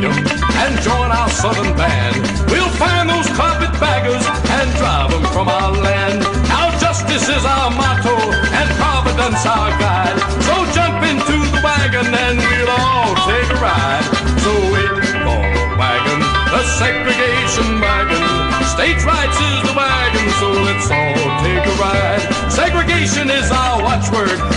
freedom and join our southern band. We'll find those carpetbaggers and drive them from our land. Our justice is our motto and providence our guide. So jump into the wagon and we'll all take a ride. So wait for the wagon, the segregation wagon. States' rights is the wagon, so let's all take a ride. Segregation is our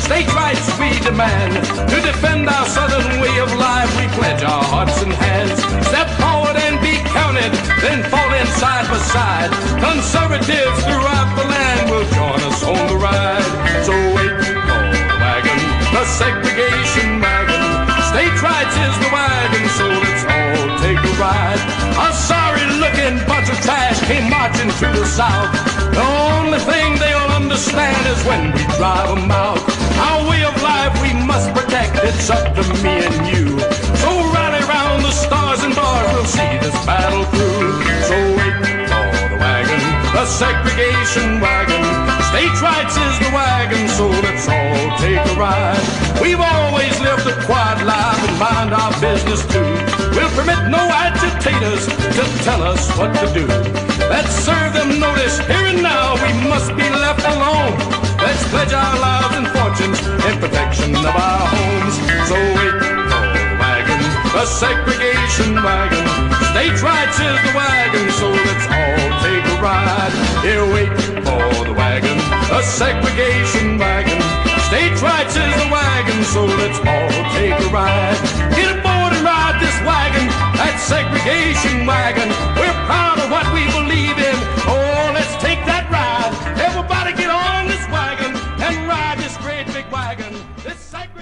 States' rights we demand. To defend our southern way of life, we pledge our hearts and hands. Step forward and be counted, then fall in side by side. Conservatives throughout the land will join us on the ride. So wait for the wagon, the segregation wagon. State rights is the wagon, so let's all take a ride. A sorry looking bunch of trash came marching through the South. The only thing they'll understand is when we drive them out. It's up to me and you. So rally round the stars and bars, we'll see this battle through. So wait for the wagon, the segregation wagon. States' rights is the wagon, so let's all take a ride. We've always lived a quiet life and mind our business too. We'll permit no agitators to tell us what to do. Let's serve them notice here and now. We must be left alone. Let's pledge our lives segregation wagon. States' rights is the wagon, so let's all take a ride. Here, wait for the wagon, the segregation wagon. States' rights is the wagon, so let's all take a ride. Get aboard and ride this wagon, that segregation wagon. We're proud of what we believe in. Oh, let's take that ride. Everybody get on this wagon and ride this great big wagon. This segregation.